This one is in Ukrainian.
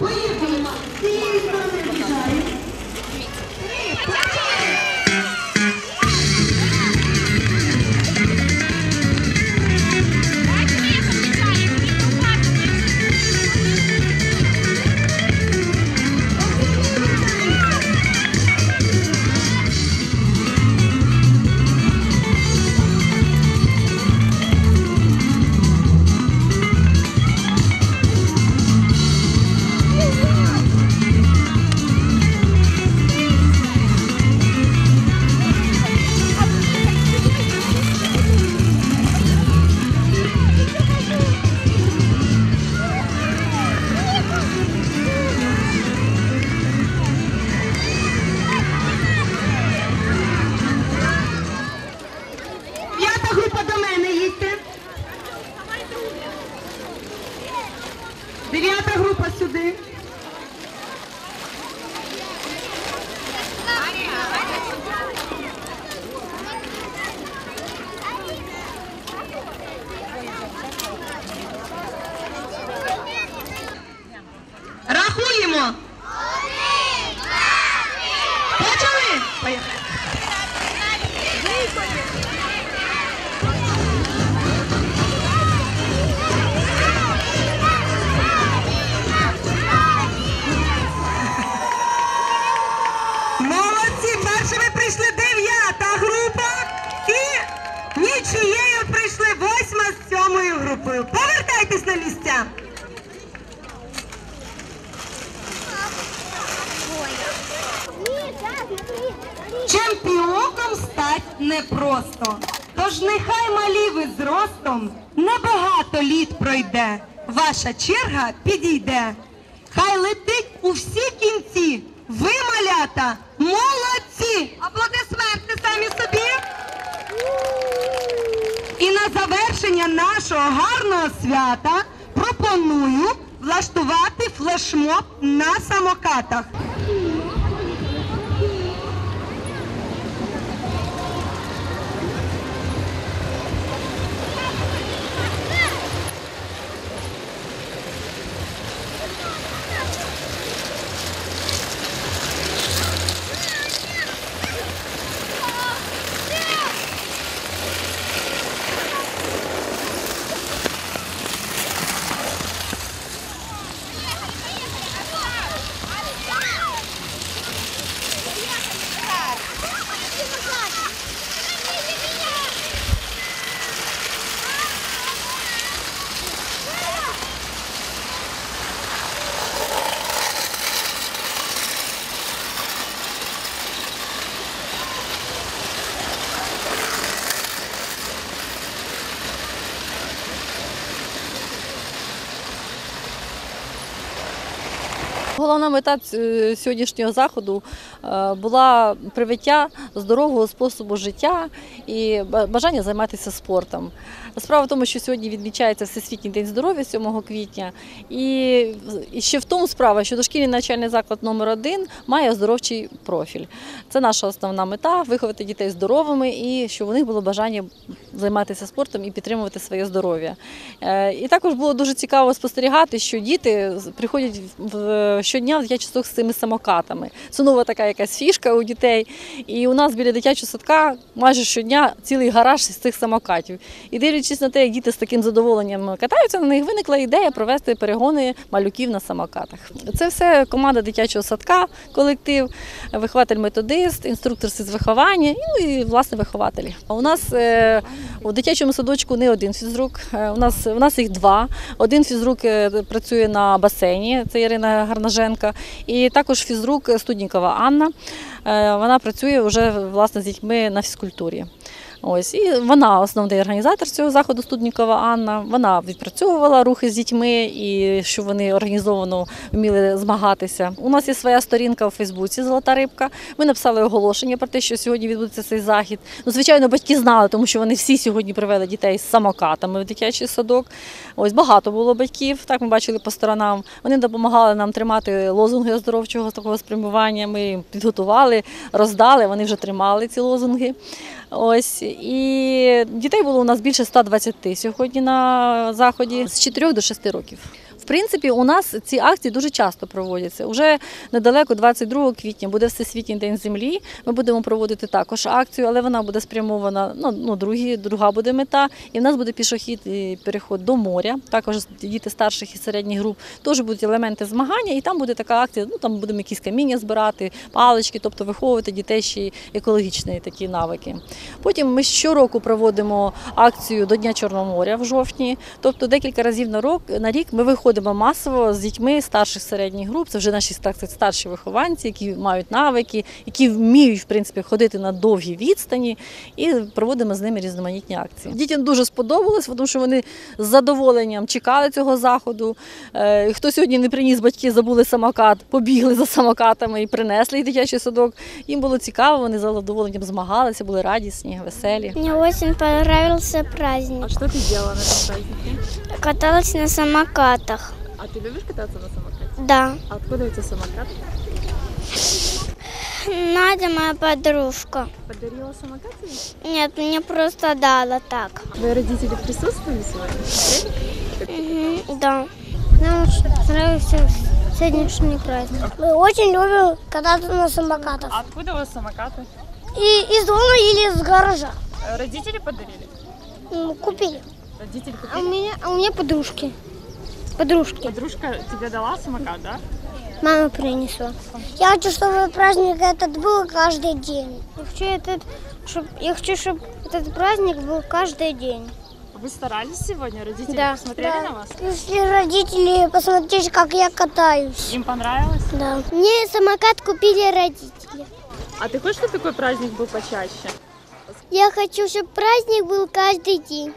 наша. Поїдемо. Повертайтесь на місця. Чемпіоном стать непросто. Тож нехай малі ви зростом небагато літ пройде. Ваша черга підійде. Хай летить у всі кінці. Ви, малята, завершення нашого гарного свята пропоную влаштувати флешмоб на самокатах. Головна мета сьогоднішнього заходу е, була привиття здорового способу життя і бажання займатися спортом. Справа в тому, що сьогодні відмічається Всесвітній день здоров'я 7 квітня, і, ще в тому справа, що дошкільний навчальний заклад номер 1 має оздоровчий профіль. Це наша основна мета виховати дітей здоровими і щоб у них було бажання займатися спортом і підтримувати своє здоров'я. Е, І також було дуже цікаво спостерігати, що діти приходять в щодня в дитячий з цими самокатами. Це нова така якась фішка у дітей. І у нас біля дитячого садка майже щодня цілий гараж з цих самокатів. І дивлячись на те, як діти з таким задоволенням катаються на них, виникла ідея провести перегони малюків на самокатах. Це все команда дитячого садка, колектив, вихователь-методист, інструктор з виховання, ну і власне вихователі. У нас е, у дитячому садочку не один фізрук. е, У нас у нас їх два. Один фізрук е, працює на басейні, це Ірина Гарнаженка, і також фізрук Студнікова Анна. Е, Вона працює вже власне з дітьми на фізкультурі. Ось і вона основний організатор цього заходу Студнікова Анна. Вона відпрацьовувала рухи з дітьми і що вони організовано вміли змагатися. У нас є своя сторінка у Фейсбуці Золота рибка. Ми написали оголошення про те, що сьогодні відбудеться цей захід. Ну, звичайно, батьки знали, тому що вони всі сьогодні привели дітей з самокатами в дитячий садок. Ось багато було батьків. Так ми бачили по сторонам. Вони допомагали нам тримати лозунги оздоровчого такого спрямування. Ми їм підготували, роздали. Вони вже тримали ці лозунги. Ось і дітей було у нас більше 120 сьогодні на заході з 4 до 6 років. Принципі, у нас ці акції дуже часто проводяться. Уже недалеко, 22 квітня, буде Всесвітній день землі. Ми будемо проводити також акцію, але вона буде спрямована. Ну, ну другі, друга буде мета. І в нас буде пішохід і переход до моря. Також діти старших і середніх груп теж будуть елементи змагання, і там буде така акція. Ну там будемо якісь каміння збирати, палички, тобто виховувати дітей ще екологічні такі навики. Потім ми щороку проводимо акцію до Дня Чорного моря в жовтні. Тобто декілька разів на рік ми виходимо масово з дітьми старших середніх груп. Це вже наші так старші вихованці, які мають навики, які вміють в принципі ходити на довгі відстані, і проводимо з ними різноманітні акції. Дітям дуже сподобалось, тому що вони з задоволенням чекали цього заходу. Е, Хто сьогодні не приніс батьки, забули самокат, побігли за самокатами і принесли дитячий садок. Їм було цікаво, вони з задоволенням змагалися, були радісні, веселі. Мне очень понравился праздник. что ты делала на этом празднике? Каталась на самокатах. А ты любишь кататься на самокате? Да. А откуда у тебя самокат? Надя моя подружка. Подарила самокат тебе? Нет, мне просто дала так. Твои родители присутствовали сегодня? Мгм, да. Нам очень нравится сегодняшний праздник. Мы очень любим кататься на самокатах. А откуда у вас самокаты? И из дома или из гаража. Родители подарили? М, Купили. Родители А у купили? меня, а у меня подружки. Подружки. Подружка тебе дала самокат, да? Мама принесла. Я хочу, чтобы праздник этот был каждый день. Я хочу, этот, чтоб, я хочу, чтобы этот праздник был каждый день. Вы старались сегодня? Родители Да. посмотрели Да. на вас? Если родители посмотреть, как я катаюсь. Им понравилось? Да. Мне самокат купили родители. А ты хочешь, чтобы такой праздник был почаще? Я хочу, чтобы праздник был каждый день.